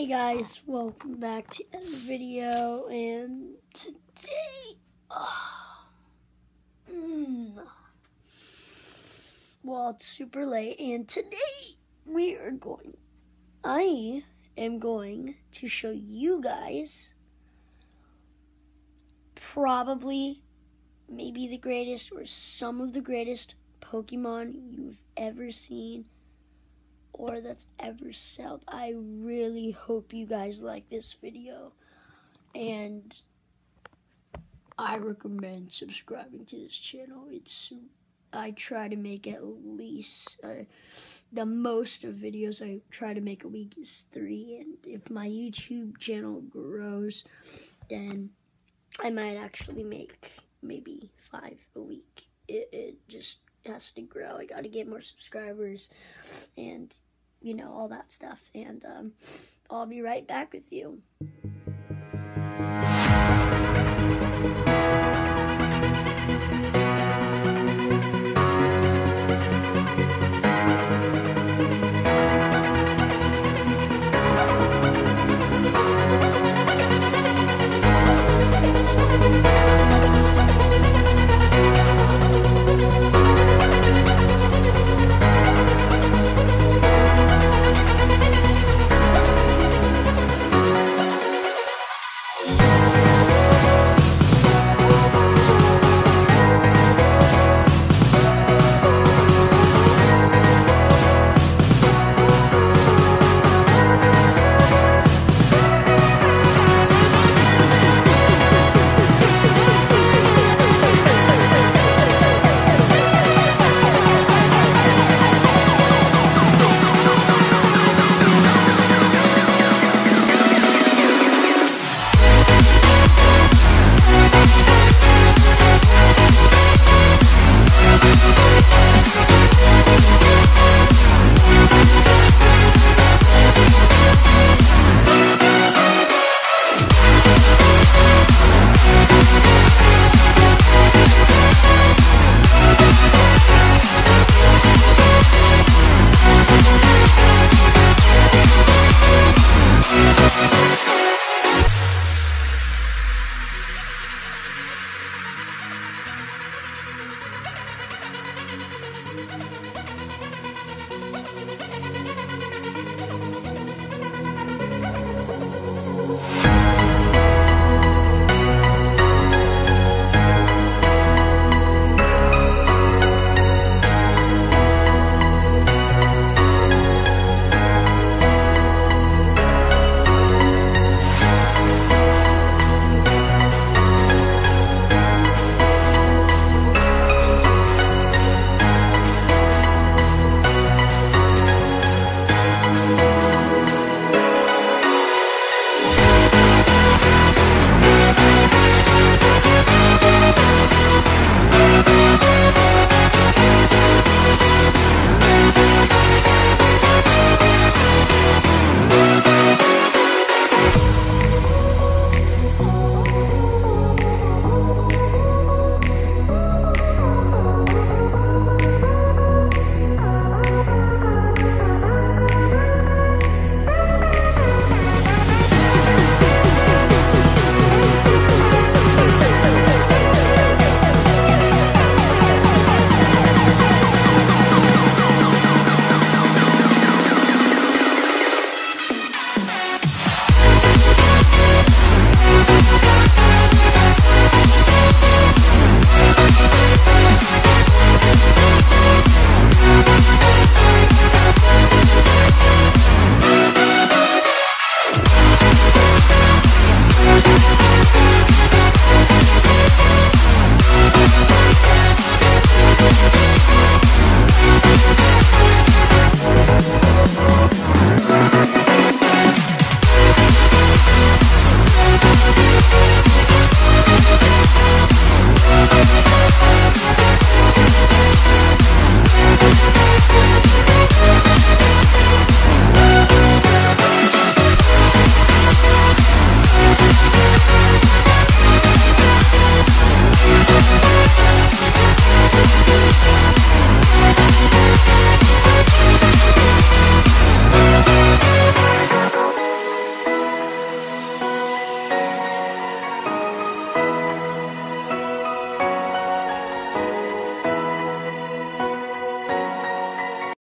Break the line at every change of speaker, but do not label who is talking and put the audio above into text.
Hey guys, welcome back to the video, and today, oh, well, it's super late, and today we are going, I am going to show you guys probably maybe the greatest or some of the greatest Pokemon you've ever seen or that's ever sold. I really hope you guys like this video. And I recommend subscribing to this channel. It's I try to make at least uh, the most of videos I try to make a week is three, and if my YouTube channel grows, then I might actually make maybe five a week. Has to grow. I got to get more subscribers, and you know, all that stuff. And um, I'll be right back with you.